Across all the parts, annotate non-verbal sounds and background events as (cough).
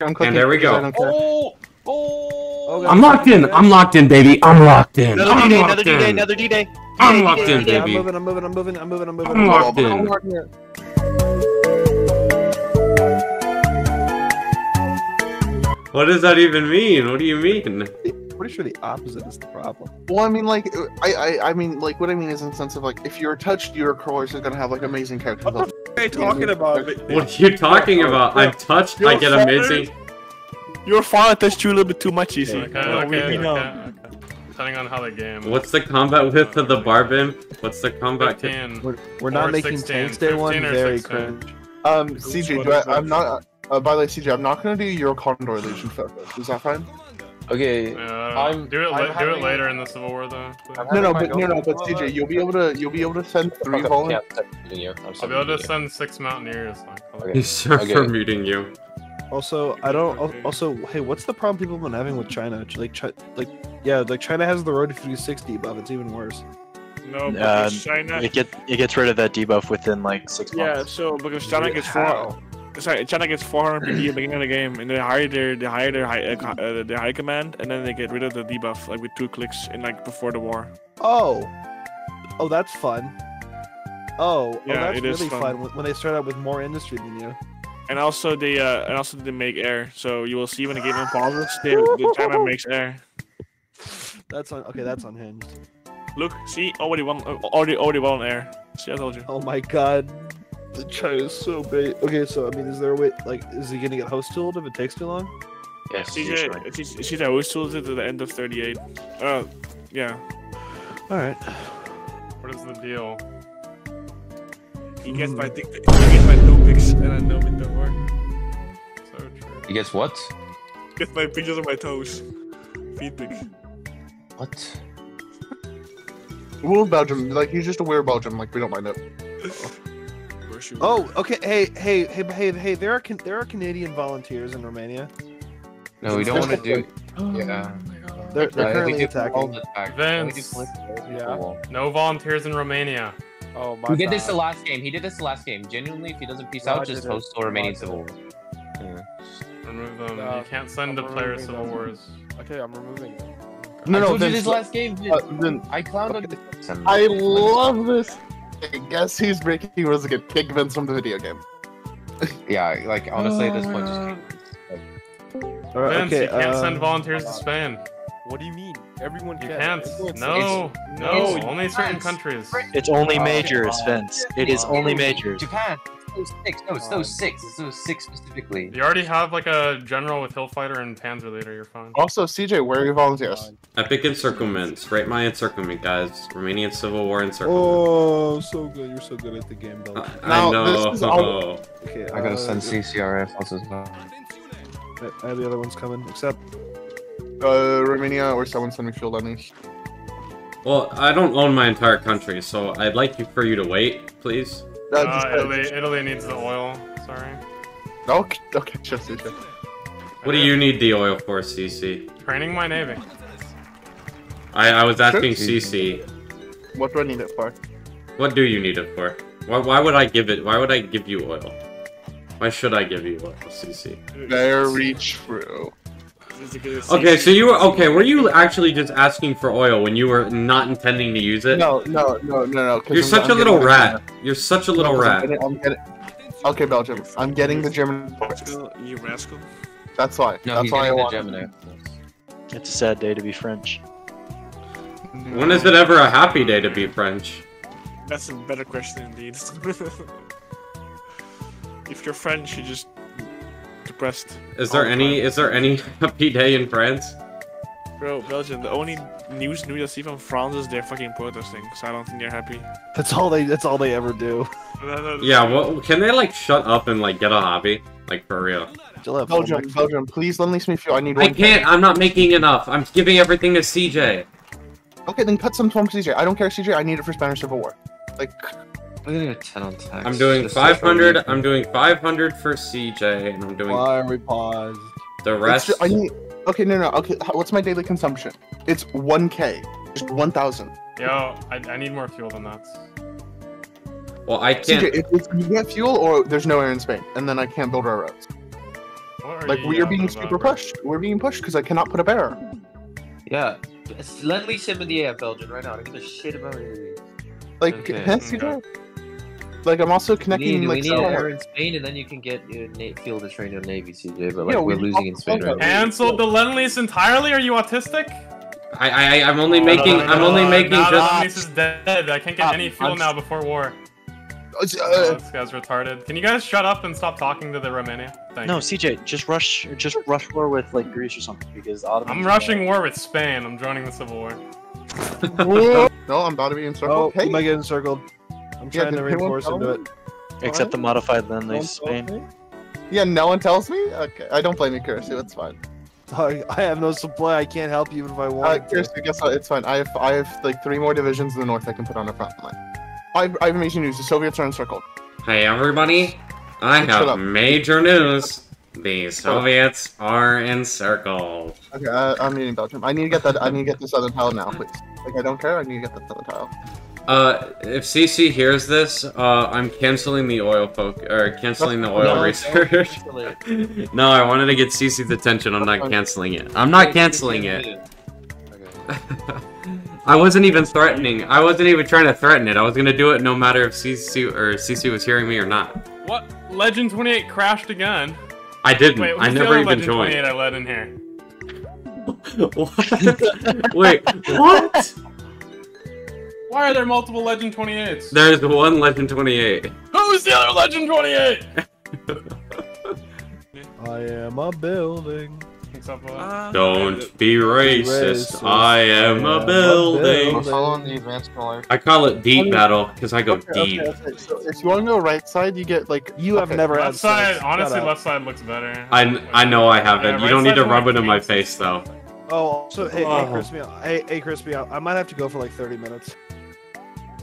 I'm clicking And there we go. Oh, oh, I'm locked in. I'm locked in, baby. I'm locked in. Another D-Day, another D-Day, another D-Day. I'm locked in, Yeah, I'm baby. moving, I'm moving, I'm moving, I'm moving, I'm moving. I'm locked in. What does that even mean? What do you mean? Pretty sure the opposite is the problem. Well, I mean, like, I, I, I mean, like, what I mean is in the sense of like, if you're touched, your course is gonna have like amazing character development. (laughs) f- are you talking about? What are you talking about? I'm touched. I get amazing. Your father touched you a little bit too much, easy. Okay, No, we- okay, we know. okay, okay. Depending on how the game. What's the combat width of the barbim? What's the combat? 15? We're, we're not making 16, Tanks Day one very 16. cringe. Um, CJ, do I, I'm not. Uh, by the way, CJ, I'm not gonna do your Condor Legion photos. Is that fine? Okay, Yeah, I'm- do it. I'm la- do it later in the Civil War, though. No, no, but no, no, but CJ, you'll be able to, you'll be able to send three Okay, volunteers. yeah, start you. I'm I'll be able to send six Mountaineers. Like, Okay. He's surfer Okay. muting you. Also, I don't. Also, hey, what's the problem people have been having with China? Like, Chi- like, yeah, like China has the road to 360 buff. It's even worse. No, Uh, because China. It get it gets rid of that debuff within like six Yeah, months. Yeah, so because China gets How? four. Sorry, China gets 400 PD at the beginning of the game, and they hire their they hire their high, uh, uh, their high command, and then they get rid of the debuff like with two clicks in like before the war. Oh, oh, that's fun. Oh, oh Yeah, that's it is really fun. fun when- they start out with more industry than you. And also they uh and also they make air, so you will see when the game pauses, they, the China makes air. That's on. Okay, that's unhinged. Look, see, already one, uh, already already one air. See, I told you. Oh my god, the China's so big. Okay, so I mean, is there a way? Like, is he gonna get host tooled if it takes too long? Yes, CJ, usually. CJ, CJ always tools it to the end of 38. Uh, yeah. All right. what is the deal? He gets my dick, he gets my toe pics, and I know it don't work. So true. You guess what? Get my pictures of my toes. Feet pics. What? Rule of Belgium, like he's just a weird Belgium, like we don't mind it. (laughs) Where's your- Oh, okay. Hey, hey, hey, hey, hey. There are can- there are Canadian volunteers in Romania. No, we don't want to do. (gasps) Yeah. They're, they're Uh, currently we attacking. attack. Vince. We do political Yeah. No volunteers in Romania. Oh my We did this the last game. He did this the last game. Genuinely, if he doesn't peace No, out, just host the remaining No, I civil war. Yeah. Remove them. Uh, you can't send to I'm player removing Civil them. Wars. Okay, I'm removing them. No, I no, told you this last game. Vin. uh, Vin, I clowned on. I love this. Hey, guess who's breaking rules again? Kick Vince from the video game. (laughs) Yeah, like honestly, at this point, just. All right, Vince, okay, you can't send um, volunteers to Spain. What do you mean? Everyone You can. can't. Everyone's- No, no, no, only certain Vince. countries. It's only majors, come. Vince. It is only majors. Japan. It's those six. No, it's those six. It's those six specifically. You already have like a general with Hillfighter and Panzer Leader. You're fine. Also, CJ, where are your volunteers? Epic encirclements. Rate my encirclement, guys. Romanian Civil War encirclement. Oh, so good. You're so good at the game, Bill. I- I know. this is all- Okay, I gotta uh, send CCRF also as well. I have the other ones coming, except Uh, Romania or someone send me field enemies. Well, I don't own my entire country, so I'd like you for you to wait, please. Uh, Uh, Italy, Italy needs the oil. Sorry. Okay, okay, just, just. What do you need the oil for, CC? Training my navy. I, I was asking Sure. CC. What do I need it for? What do you need it for? Why, why would I give it? Why would I give you oil? Why should I give you oil, CC? Very true. Okay, so you were okay. Were you actually just asking for oil when you were not intending to use it? No, no, no, no, no. You're I'm- such I'm a little getting the rat. You're such a little No, 'cause I'm rat. getting- I'm getting- Okay, Belgium. I'm getting the German. You rascal. That's why. No, That's why I getting want. Gemini. It's a sad day to be French. When is it ever a happy day to be French? That's a better question indeed. (laughs) if you're French, you're just depressed. Is there all the any? time. Is there any (laughs) happy day in France? Bro, Belgium, the only news news I see from France is they're fucking protesting, so I don't think they're happy. that's all they that's all they ever do. Yeah. Well, can they like shut up and like get a hobby? Like for real. Jill, Belgium, fun. Belgium, please let me feel. I need I can't. I'm not making enough. I'm giving everything to CJ. Okay, then cut some from CJ. I don't care, CJ. I need it for Spanish Civil War. Like, I'm gonna get 10 on tax. I'm doing This 500. I'm doing 500 for CJ, and I'm doing Why are we paused? the rest. ju- I need. Okay, no, no. Okay, what's my daily consumption? It's 1k. Just 1,000. Yo, I, I need more fuel than that. Well, I can't. CJ, if, if you get fuel or there's no air in Spain, and then I can't build railroads. What are Like we are being super about, pushed. We're being pushed because I cannot put a bear. Yeah. It's Lend lease him in the AF Belgian right now. I don't give a shit about it. Like, Okay. hence, you Okay. Know, like I'm also We connecting need, like we need so- air in Spain, and then you can get your na- field to train your navy, CJ. But like Yeah, we're we- losing in Spain right now. Cancelled the lend lease entirely? Are you autistic? I, I, I'm only Oh, making, no, no, I'm no, only making now the just. lease is dead. I can't get Uh, any fuel I'm- now before war. Uh, Oh, this guy's retarded. Can you guys shut up and stop talking to the Romania? Thank No, you. CJ, just rush, just rush war with like Greece or something because Ottomans. I'm rushing war with Spain. I'm joining the civil war. (laughs) (laughs) no, I'm about to be Oh, encircled. you hey, might get encircled. I'm Yeah, trying did to reinforce tell into me? it. Except the modified land lease Spain. yeah, no one tells me. Okay, I don't blame you, Kirsty. That's fine. I, I have no supply. I can't help you even if I Uh, want to. Kirsty, guess what? It's fine. I have I have like three more divisions in the north I can put on the front line. I have, I have amazing news. The Soviets are encircled. Hey everybody, I Shut have up. major news. The Soviets are encircled. Okay, uh, I'm meeting Belgium. I need to get that. I need to get the southern tile now, please. Like I don't care. I need to get the southern tile. Uh, if CC hears this, uh, I'm canceling the oil folk or canceling the oil (laughs) No, research. (laughs) no, I wanted to get CC's attention. I'm not canceling it. I'm not canceling it. (laughs) I wasn't even threatening. I wasn't even trying to threaten it. I was gonna do it no matter if CC or CC was hearing me or not. What? Legend 28 crashed again. I didn't. Wait, I never even Legend joined. 28 I let in here? what? Wait, what? Why are there multiple Legend 28s? There's one Legend 28. Who's the other Legend 28? (laughs) I am a building. Uh, Don't be racist. Racist. I am I a am a building. building. following the advanced caller. I call it deep battle because I go Okay, deep. okay, okay. So if you want to go right side, you get like You have okay. never had side, sex. honestly, left side looks better. I, I know I haven't. Yeah, you right don't need to rub it in my face though. Oh, so hey, hey, Oh. Crispy, hey, hey, Crispy, I, I might have to go for like 30 minutes.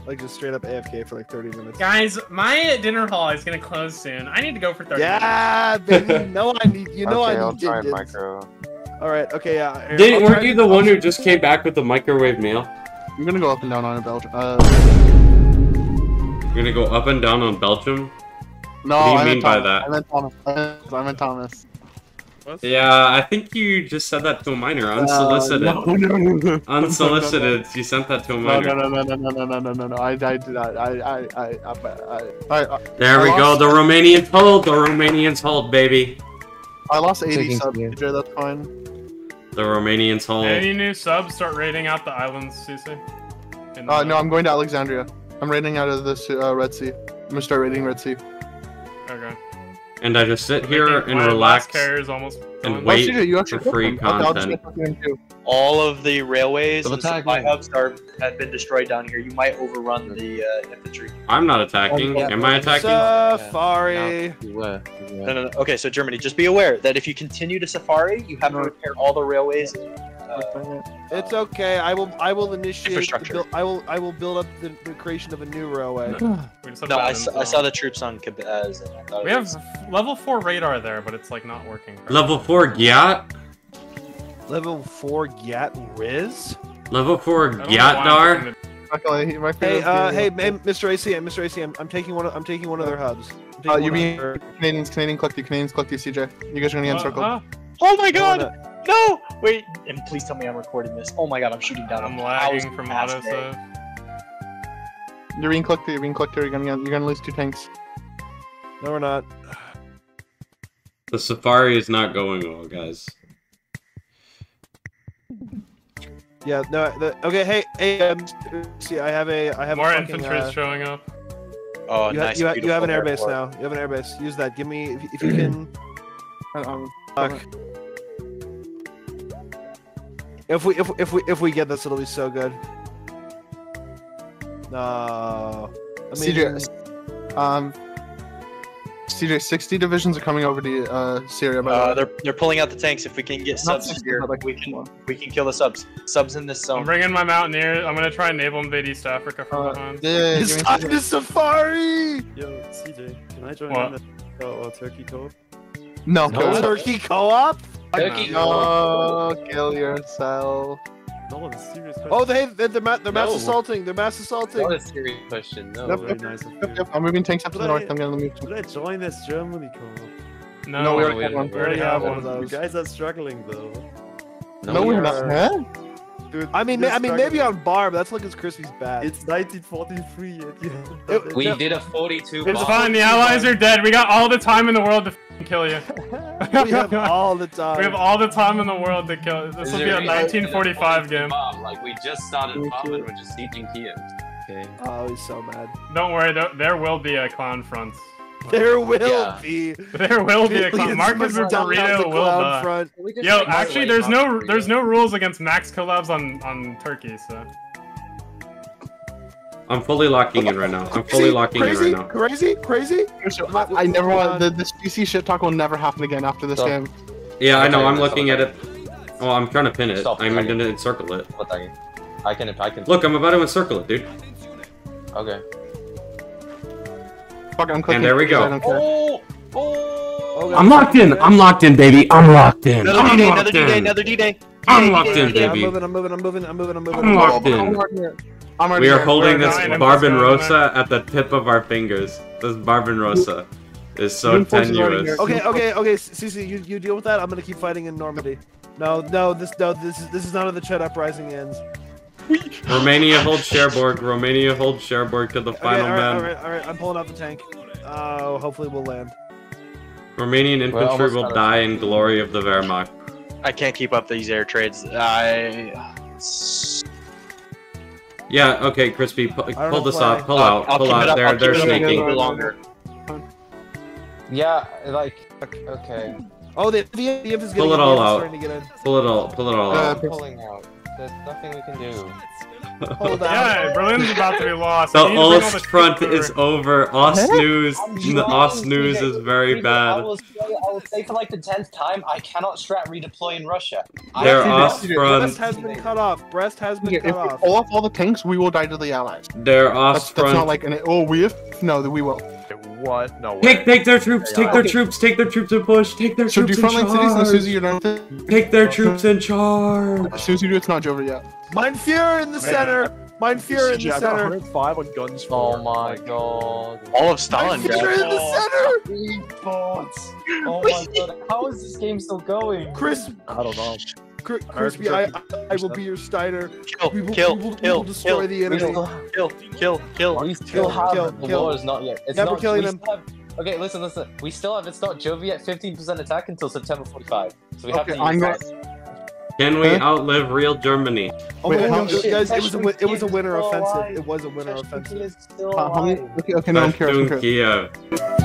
Like just straight up AFK for like 30 minutes. Guys, my dinner hall is gonna close soon. I need to go for 30 Yeah, baby. You know I need. You know I need. try digits. micro. All right. Okay. Yeah. here, Didn't, weren't try you to- the one who just came back with the microwave meal? I'm gonna go up and down on a Belgium. Uh, You're gonna go up and down on Belgium? no, What do you I mean meant by Thomas. that? I meant Thomas. I meant, I meant Thomas. Yeah, I think you just said that to a minor, unsolicited. Uh, (laughs) no, no, no, no. Unsolicited, you sent that to a No, minor. no, no, no, no, no, no, no, no, no. I, I did not. I, I, I, I, I, I, There I we go, the Romanians hold, the Romanians hold, baby. I lost 80 Taking subs. clear. TJ, That's fine. The Romanians hold. Any new subs start raiding out the islands, Susie? In Uh, no, I'm going to Alexandria. I'm raiding out of this uh, Red Sea. I'm gonna start raiding Red Sea. Okay. And I just sit here and relax. is almost and wait oh, you for free took them. Okay, I'll just content. get fucking in too. All of the railways Double and supply hubs are have been destroyed down here. You might overrun the uh, infantry. I'm not attacking. Oh, Am I attacking? Safari. You were. You were. No, no, no. Okay, so Germany, just be aware that if you continue to safari, you have to repair all the railways. Uh, It's okay. I will. I will initiate. The Infrastructure. buil- I will. I will build up the, the creation of a new railway. We no, I saw, I saw the troops on Kabaz. And I thought We have was- level 4 radar there, but it's like not working. Level 4 Gyat? Level four Gat Riz. Level 4 I don't know why I'm Gyatdar? picking Not gonna lie, my Hey, uh, hey, hey, Mr. AC, I'm Mr. AC, I'm, I'm taking one. Of, I'm taking one of their hubs. Uh, you mean their- Canadians? Canadian collect you. Canadians collect you. CJ, you guys are gonna the- get encircled. Oh my No, god! no. No! Wait, and please tell me I'm recording this. Oh my god, I'm shooting down. I'm a lagging from past auto day. save. You're being collected. You're being collected. You're gonna you're gonna lose two tanks. No, we're not. The safari is not going well, guys. Yeah, no. The, okay, hey, hey, um, see, I have a, I have More a fucking, infantry uh, showing up. Oh, you, ha- nice. you, ha- you have an airbase airport. now. You have an airbase. Use that. Give me, if, if you can. (clears throat) Uh, Um, Fuck. If we, if, if we, if we get this, it'll be so good. No. I mean, CJ, um, CJ, 60 divisions are coming over to uh, Syria. By Uh, the way. they're they're pulling out the tanks. If we can get Not subs 60, here, like we can one. we can kill the subs. Subs in this zone. I'm zone. bringing my mountaineer. I'm gonna try and naval invade East Africa from Uh, behind. yeah, yeah, yeah, it's time to safari. Yo, CJ, can I join What? in the or Turkey co No, No. kill yourself. Turkey co-op. Turkey. No, oh, kill yourself. No, it's a serious oh, question. Oh, they, they they're, ma- they're mass No. assaulting. They're mass assaulting. Not a serious question. No. Yep, very nice Yep, yep, I'm moving tanks up to the Should I- north. I'm gonna move. Should I join this Germany co No, No, we we, already have one. we already have one one. of You guys are struggling though. No, we're not. are- Huh? Dude, I mean, ma- I mean, maybe struggling. on Barb. That's like as crispy's bad. It's 1943 and you haven't It- done it. We did a 42 It's bomb. fine. The allies are dead. We got all the time in the world to f***ing kill you. (laughs) we have all the time. (laughs) We have all the time in the world to kill. This Is will be a any- 1945 game. Bomb. Like we just started bombing, we're just sieging Kiev. Okay. Oh, he's so mad. Don't worry, there, there will be a clown front. (laughs) There will Yeah. be. (laughs) There will be a clown. Millions Marcus of Burrito will clown die. front. Yo, actually, there's no there's no rules against max collabs on on Turkey, so I'm fully locking in right now. I'm fully See? locking crazy, in right now. Crazy, crazy, So I, I never want the this PC shit talk will never happen again after this Stop. game. Yeah, I know. I'm looking at it. Oh, I'm trying to pin it. Stop. I'm gonna encircle it. What the? I can, I can. Look, I'm about to encircle it, dude. Okay. Fuck, I'm clicking. there we go. I don't care. Oh, oh. I'm locked in. I'm locked in, baby. I'm locked in. Another D-Day, another D-Day, another D-Day. I'm locked in, Yeah, I'm baby. moving, I'm moving, I'm moving, I'm moving, I'm moving. I'm locked in. I'm We are here. holding We're this dying in Barbin this Rosa at the tip of our fingers. This Barbarossa is so Reinforcements already tenuous. Okay, okay, okay, Cece, you, you deal with that. I'm gonna keep fighting in Normandy. No, no, this no, this is this is none of the Chet uprising ends. (laughs) Romania holds Cherbourg. Romania holds Cherbourg to the Okay, final all right, man. all right, all right. I'm pulling out the tank. Uh, hopefully we'll land. Romanian infantry almost will die in glory of the Wehrmacht. I can't keep up these air trades. I. Yeah, okay, Crispy, pu- don't pull this why. off. Pull I'll- out. I'll Pull out. up, They're I'll they're keep it up a sneaking. longer. Yeah, like, okay. Oh, the the EF is getting Pull it all the EF is out. starting to get in. Pull it all. Pull it all Uh, out. Pulling out. There's nothing we can do. (laughs) Hold on. yeah, Berlin's about to be lost. The We need to bring all Ost the front troops is over. over. Ost news. The Ost news is very TJ, I bad. will say, I will say for like the tenth time, I cannot strat redeploy in Russia. I Their see Ost this. front. Brest has been cut off. Brest has been If cut we off. pull off all the tanks, we will die to the allies. Their That's, Ost that's not like an oh we if no that we will. What? No way. Take, take their troops. Take their Okay. troops. Take their troops and push. Take their So do troops frontline and cities and as soon you charge. don't Take their troops and charge. as soon as you do it's not over yet. Mein Führer in the center. Mein Führer in the I got center. 105 on guns for Oh my god. All of Mein Stalingrad. Führer in the center. Three bots. Oh my god. How is this game still going? Chris, I don't know. Cri- Crispy, I, I, I will be your Steiner. Kill, We will, kill, we will, we kill, will destroy kill, the enemy. kill, kill, kill. we still Kill, have kill, the kill. war is not yet. It's Never not, killing them. have- okay, listen, listen. We still have it's not Jovi at 15% attack until September 45. So we have Okay, to I'm use gonna- that. Can we Huh? outlive real Germany? Oh, Wait, how- God, guys, it was a it was a Peshmerga winter offensive. alive. It was a winter Peshmerga offensive. is still Uh, how many? Okay, okay, no, I'm curious. I'm curious. Kiev.